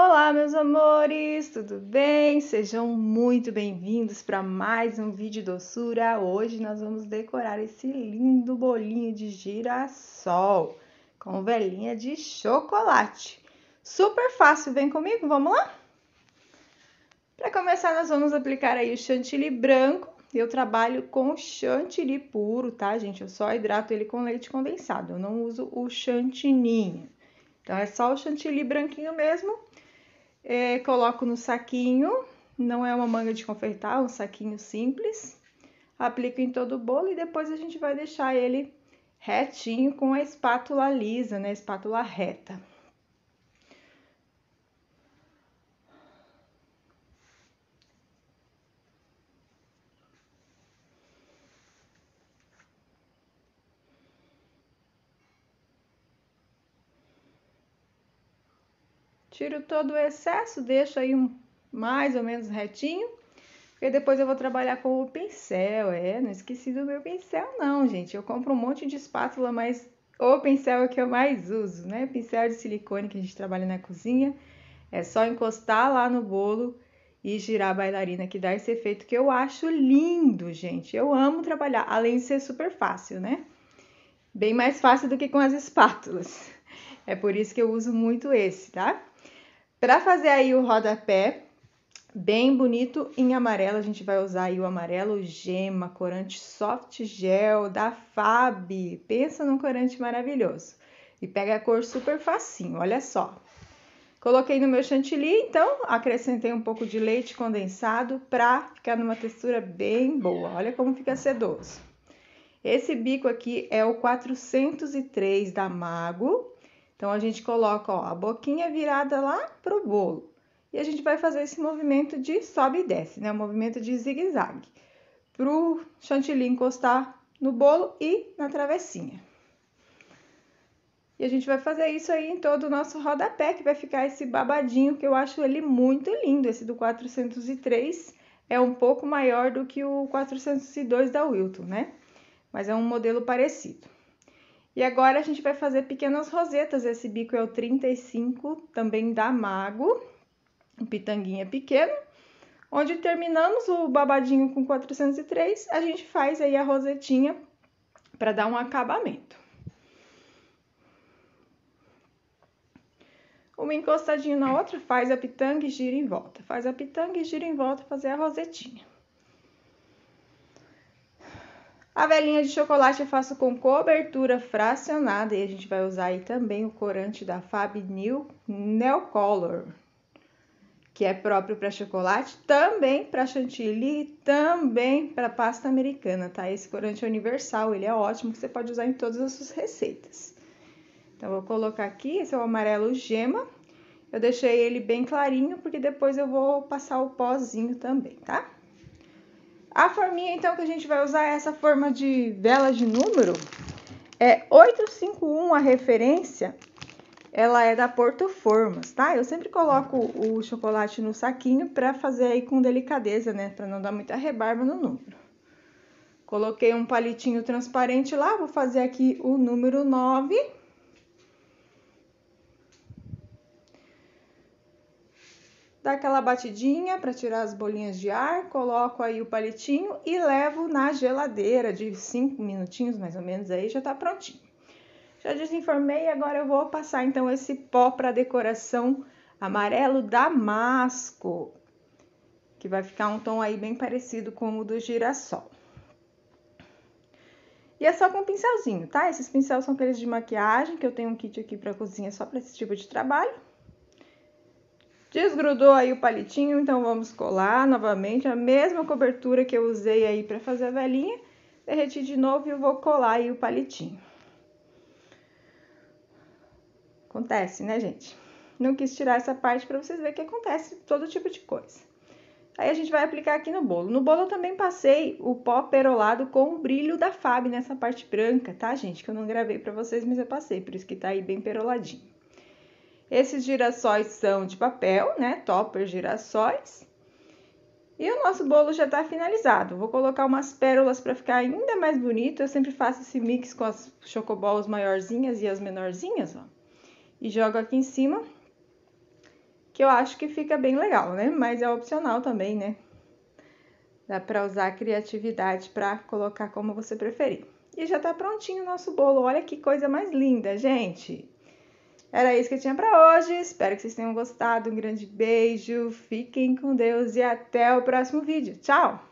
Olá, meus amores, tudo bem? Sejam muito bem-vindos para mais um vídeo doçura. Hoje nós vamos decorar esse lindo bolinho de girassol com velinha de chocolate. Super fácil, vem comigo, vamos lá? Para começar, nós vamos aplicar aí o chantilly branco. Eu trabalho com chantilly puro, tá, gente? Eu só hidrato ele com leite condensado, eu não uso o chantininho. Então, é só o chantilly branquinho mesmo é, coloco no saquinho, não é uma manga de confeitar, é um saquinho simples. Aplico em todo o bolo e depois a gente vai deixar ele retinho com a espátula lisa, né? Espátula reta. Tiro todo o excesso, deixo aí um mais ou menos retinho. E depois eu vou trabalhar com o pincel. É, não esqueci do meu pincel não, gente. Eu compro um monte de espátula, mas o pincel é o que eu mais uso, né? Pincel de silicone que a gente trabalha na cozinha. É só encostar lá no bolo e girar a bailarina que dá esse efeito que eu acho lindo, gente. Eu amo trabalhar, além de ser super fácil, né? Bem mais fácil do que com as espátulas. É por isso que eu uso muito esse, tá? Para fazer aí o rodapé, bem bonito em amarelo, a gente vai usar aí o amarelo gema, corante soft gel da Fab. Pensa num corante maravilhoso. E pega a cor super facinho, olha só. Coloquei no meu chantilly, então acrescentei um pouco de leite condensado para ficar numa textura bem boa. Olha como fica sedoso. Esse bico aqui é o 403 da Mago. Então, a gente coloca ó, a boquinha virada lá pro bolo. E a gente vai fazer esse movimento de sobe e desce, né? O movimento de zigue-zague. Pro chantilly encostar no bolo e na travessinha. E a gente vai fazer isso aí em todo o nosso rodapé, que vai ficar esse babadinho, que eu acho ele muito lindo. Esse do 403 é um pouco maior do que o 402 da Wilton, né? Mas é um modelo parecido. E agora a gente vai fazer pequenas rosetas. Esse bico é o 35, também da Mago, um pitanguinha pequeno. Onde terminamos o babadinho com 403, a gente faz aí a rosetinha para dar um acabamento. Uma encostadinha na outra, faz a pitanga e gira em volta. Faz a pitanga e gira em volta, fazer a rosetinha. A velinha de chocolate eu faço com cobertura fracionada e a gente vai usar aí também o corante da Fab New Nail Color, que é próprio para chocolate, também para chantilly, também para pasta americana, tá? Esse corante é universal, ele é ótimo, que você pode usar em todas as suas receitas. Então, vou colocar aqui, esse é o amarelo gema. Eu deixei ele bem clarinho, porque depois eu vou passar o pozinho também, tá? A forminha, então, que a gente vai usar é essa forma de vela de número. É 851 a referência, ela é da Porto Formas, tá? Eu sempre coloco o chocolate no saquinho para fazer aí com delicadeza, né? Para não dar muita rebarba no número. Coloquei um palitinho transparente lá, vou fazer aqui o número 9. Dá aquela batidinha para tirar as bolinhas de ar, coloco aí o palitinho e levo na geladeira de 5 minutinhos mais ou menos aí já tá prontinho. Já desenformei, agora eu vou passar então esse pó para decoração amarelo damasco, que vai ficar um tom aí bem parecido com o do girassol. E é só com um pincelzinho, tá? Esses pincéis são aqueles de maquiagem, que eu tenho um kit aqui para cozinha só para esse tipo de trabalho. Desgrudou aí o palitinho, então vamos colar novamente a mesma cobertura que eu usei aí para fazer a velinha. Derreti de novo e vou colar aí o palitinho. Acontece, né, gente? Não quis tirar essa parte para vocês verem que acontece todo tipo de coisa. Aí a gente vai aplicar aqui no bolo. No bolo eu também passei o pó perolado com o brilho da Fab nessa parte branca, tá, gente? Que eu não gravei para vocês, mas eu passei, por isso que tá aí bem peroladinho. Esses girassóis são de papel, né? Topper girassóis. E o nosso bolo já está finalizado. Vou colocar umas pérolas para ficar ainda mais bonito. Eu sempre faço esse mix com as chocoballs maiorzinhas e as menorzinhas, ó. E jogo aqui em cima. que eu acho que fica bem legal, né? Mas é opcional também, né? Dá para usar a criatividade para colocar como você preferir. E já tá prontinho o nosso bolo. Olha que coisa mais linda, gente. Era isso que eu tinha para hoje. Espero que vocês tenham gostado. Um grande beijo. Fiquem com Deus e até o próximo vídeo. Tchau!